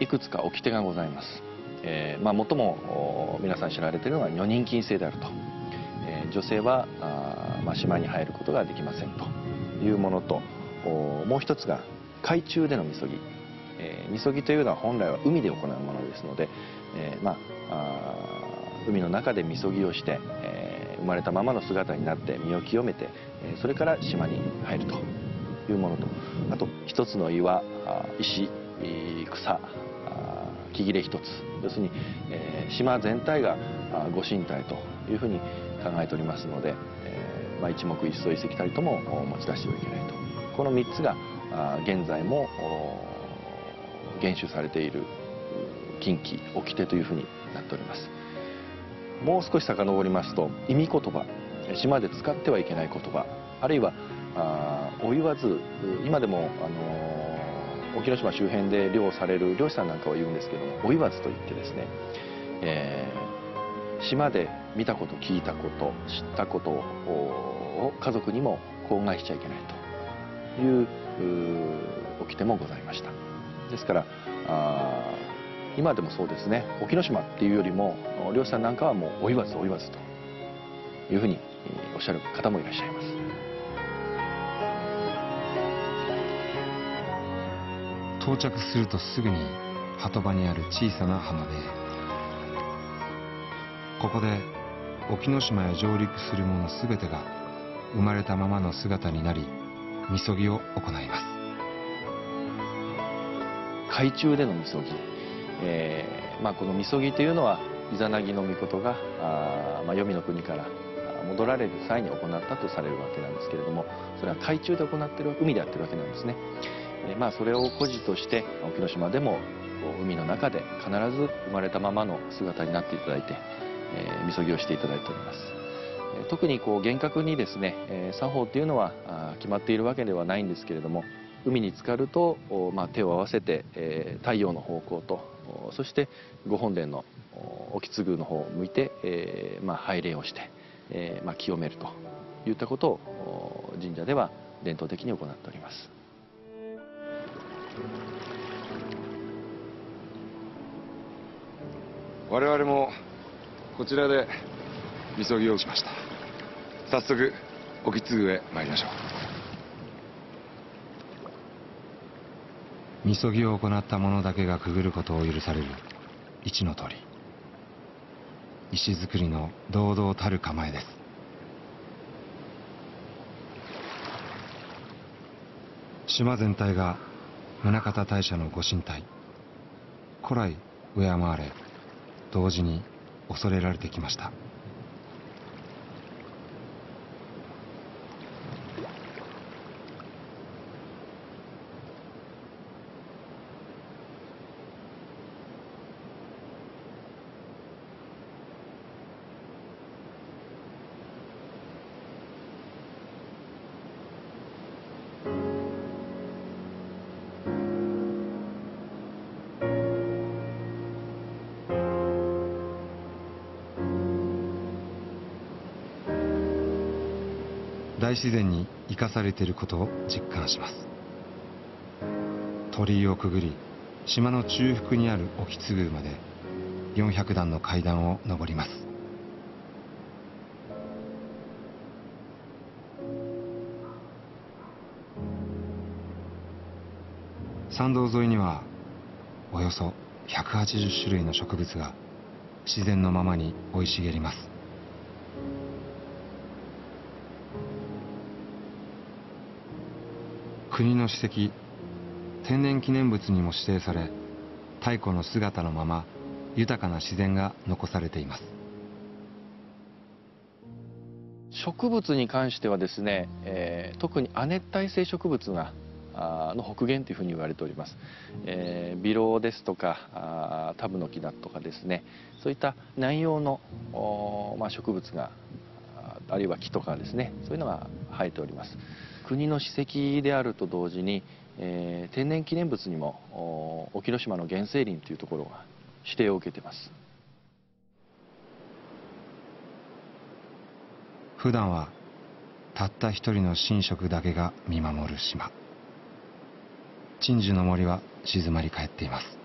いくつか掟がございます、えー、まあ、最も皆さん知られているのは女人禁制であると、えー、女性はあ、まあ、島に入ることができませんと。いうものともう一つが海中でのみそぎ、えー、みそぎというのは本来は海で行うものですので、えー、まあ海の中でみそぎをして、えー、生まれたままの姿になって身を清めて、えそれから島に入るというものと。あと一つの岩石。草木切れ一つ。要するに、えー、島全体がご神体というふうに考えておりますので、えーまあ、一目一層一石たりとも持ち出してはいけないと。この3つが現在も厳守されている近畿掟というふうになっております。もう少し遡りますと意味言葉島で使ってはいけない言葉あるいはあお言わず今でも、あの沖ノ島周辺で漁をされる漁師さんなんかは言うんですけどもお言わずといってですね、えー、島で見たこと聞いたこと知ったことを家族にも口外しちゃいけないという掟もございました。ですからあ今でもそうですね沖ノ島っていうよりも漁師さんなんかはもうお言わずお言わずというふうにおっしゃる方もいらっしゃいます。到着するとすぐに鳩場にある小さな浜辺へここで沖ノ島へ上陸する者全てが生まれたままの姿になりみそぎを行います。海中でのみそぎえーまあ、このみそぎというのはイザナギの御事があ、まあ、黄泉の国から戻られる際に行ったとされるわけなんですけれどもそれは海中で行ってる海でやってるわけなんですね、え、まあ、それを孤児として沖ノ島でも海の中で必ず生まれたままの姿になっていただいて、えー、みそぎをしていただいております。特にこう厳格にですね、え、作法っていうのは決まっているわけではないんですけれども海に浸かると、まあ、手を合わせて、え、太陽の方向とそして御本殿の沖津宮の方を向いて、えまあ、拝礼をして、えまあ、清めるといったことを神社では伝統的に行っております。我々もこちらでみそぎをしました。早速沖津宮へ参りましょう。みそぎを行った者だけがくぐることを許される。一の鳥。石造りの堂々たる構えです。島全体が宗像大社のご神体。古来敬われ同時に恐れられてきました。大自然に生かされていることを実感します。鳥居をくぐり島の中腹にある沖津宮まで400段の階段を上ります。参道沿いにはおよそ180種類の植物が自然のままに生い茂ります。国の史跡天然記念物にも指定され太古の姿のまま豊かな自然が残されています。植物に関してはですね、えー、特に亜熱帯性植物がの北限というふうに言われております、えー、ビロウですとかタブノキだとかですねそういった南洋の、まあ、植物があるいは木とかですねそういうのが生えております。国の史跡であると同時に、えー、天然記念物にも沖ノ島の原生林というところが指定を受けています。普段はたった一人の神職だけが見守る島。鎮守の森は静まり返っています。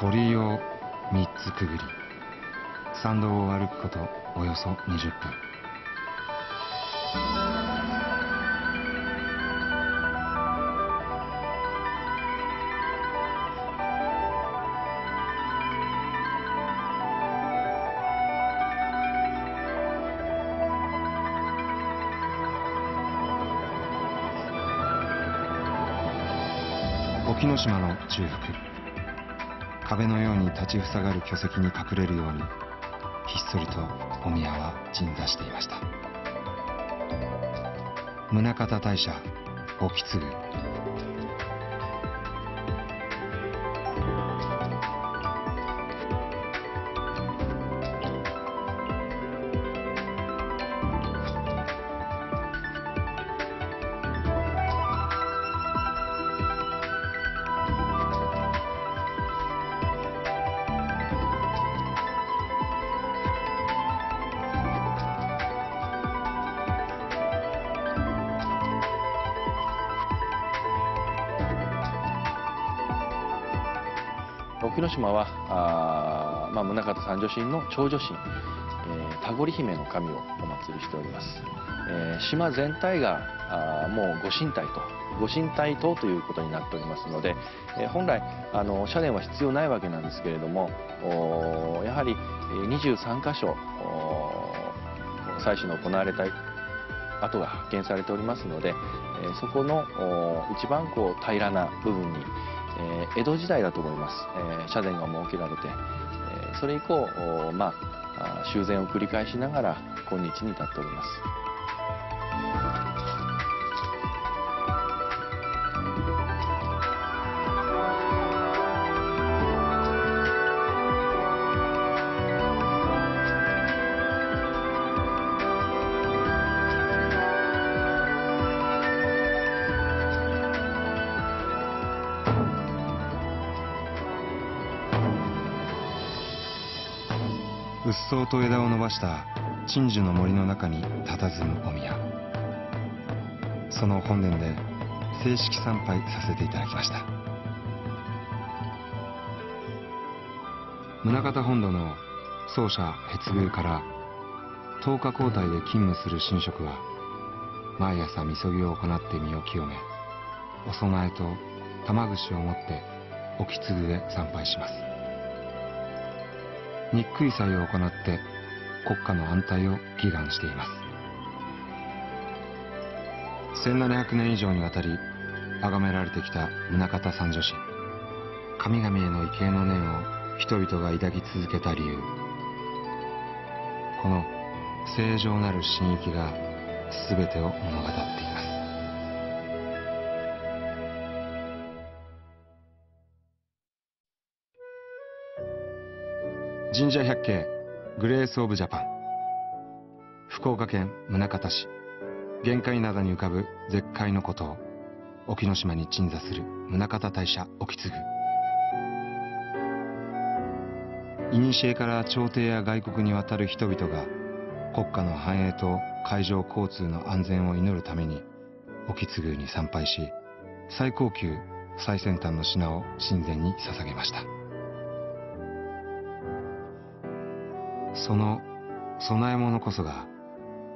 鳥居を3つくぐり参道を歩くことおよそ20分。沖ノ島の中腹。壁のように立ちふさがる巨石に隠れるようにひっそりとお宮は鎮座していました。宗像大社興次沖ノ島はあ、まあ、宗像三女神の長女神、えー、田堀姫の神をお祭りしております、えー島全体があもうご神体とご神体島ということになっておりますので、えー本来あの社殿は必要ないわけなんですけれどもやはり23箇所祭祀の行われた跡が発見されておりますので、えーそこの一番こう平らな部分にえー江戸時代だと思います、えー社殿が設けられて、えーそれ以降、まあ、修繕を繰り返しながら今日に至っております。うっそうと枝を伸ばした鎮守の森の中に佇むお宮。その本殿で正式参拝させていただきました。宗像本土の奏者別宮から10日交代で勤務する神職は毎朝みそぎを行って身を清めお供えと玉串を持って沖継へ参拝します。日食祭を行って国家の安泰を祈願しています。1700年以上にわたり崇められてきた宗像三女神神々への畏敬の念を人々が抱き続けた理由。この正常なる神域が全てを物語っています。神社百景グレース・オブ・ジャパン。福岡県宗像市。玄界灘に浮かぶ絶海の孤島。沖ノ島に鎮座する宗像大社沖継古から朝廷や外国に渡る人々が国家の繁栄と海上交通の安全を祈るために沖継宮に参拝し最高級最先端の品を神前に捧げました。その供え物こそが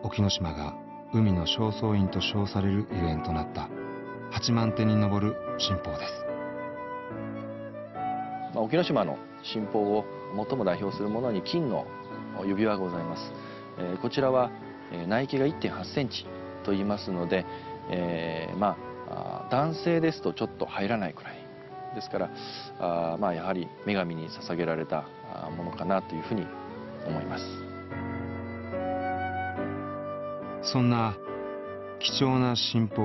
沖ノ島が海の正倉院と称されるゆえんとなった。8万点に上る神宝です。まあ、沖ノ島の神宝を最も代表するものに金の指輪がございます、えーこちらは、えー内径が1 8センチと言いますので、えーまあ男性ですとちょっと入らないくらい。ですからあまあやはり女神に捧げられたものかなというふうに思います。そんな貴重な神宝